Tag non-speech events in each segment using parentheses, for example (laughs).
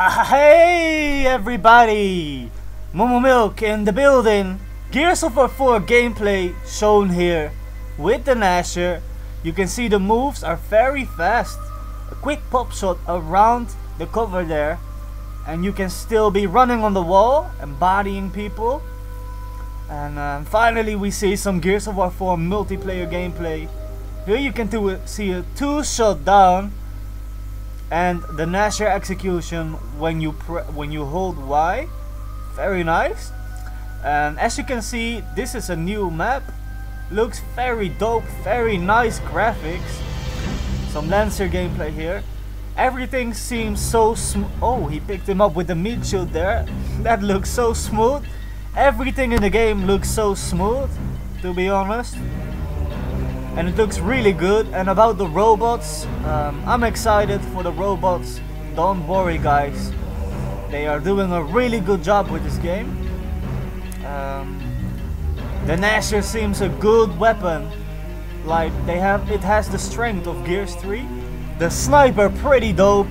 Hey everybody! MooMoo Milk in the building. Gears of War 4 gameplay shown here with the Gnasher. You can see the moves are very fast. A quick pop shot around the cover there and you can still be running on the wall and bodying people. And um, finally we see some Gears of War 4 multiplayer gameplay. Here you can see a two shot down and the Gnasher execution when you when you hold Y very nice. And as you can see this is a new map. Looks very dope very nice graphics. Some Lancer gameplay here. Everything seems so smooth oh he picked him up with the meat shield there. (laughs) That looks so smooth. Everything in the game looks so smooth to be honest and it looks really good. And about the robots um, I'm excited for the robots. Don't worry guys. They are doing a really good job with this game. Um, the Gnasher seems a good weapon. Like they have it has the strength of Gears 3 the sniper pretty dope.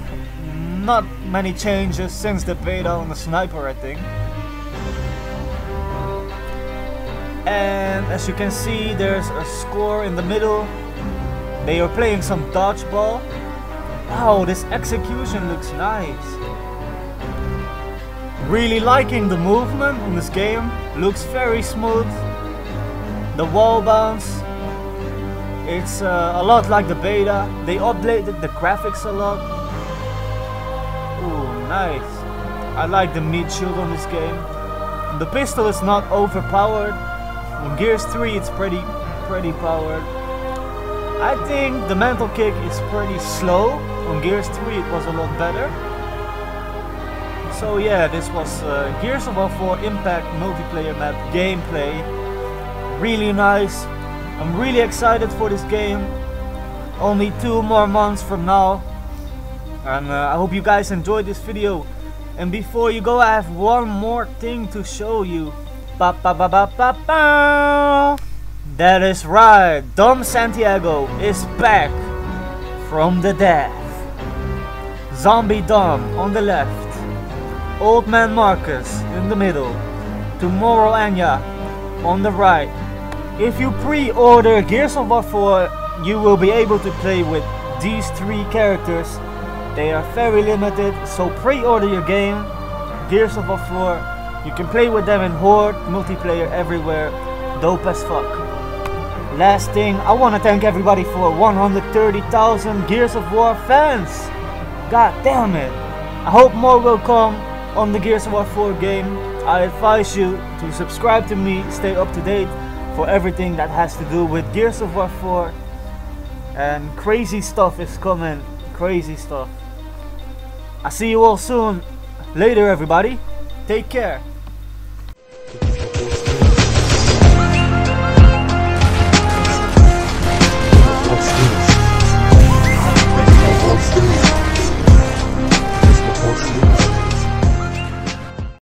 Not many changes since the beta on the sniper I think and as you can see there's a score in the middle. They are playing some dodgeball. Wow this execution looks nice. Really liking the movement in this game. Looks very smooth. The wall bounce it's uh, a lot like the beta. They updated the graphics a lot. Ooh, nice. I like the meat shield on this game. The pistol is not overpowered on Gears 3 it's pretty pretty powered. I think the mantle kick is pretty slow. On Gears 3 it was a lot better. So yeah, this was uh, Gears of War 4 Impact multiplayer map gameplay. Really nice. I'm really excited for this game. Only two more months from now. And uh, I hope you guys enjoyed this video. And before you go, I have one more thing to show you. Ba ba ba ba ba ba. That is right, Dom Santiago is back from the dead. Zombie Dom on the left, Old Man Marcus in the middle, Tomorrow Anya on the right. If you pre-order Gears of War 4, you will be able to play with these three characters. They are very limited, so pre-order your game, Gears of War 4, you can play with them in Horde, multiplayer everywhere, dope as fuck. Last thing, I want to thank everybody for 130,000 Gears of War fans. God damn it. I hope more will come on the Gears of War 4 game. I advise you to subscribe to me, stay up to date for everything that has to do with Gears of War 4. And crazy stuff is coming, crazy stuff. I see you all soon. Later everybody. Take care.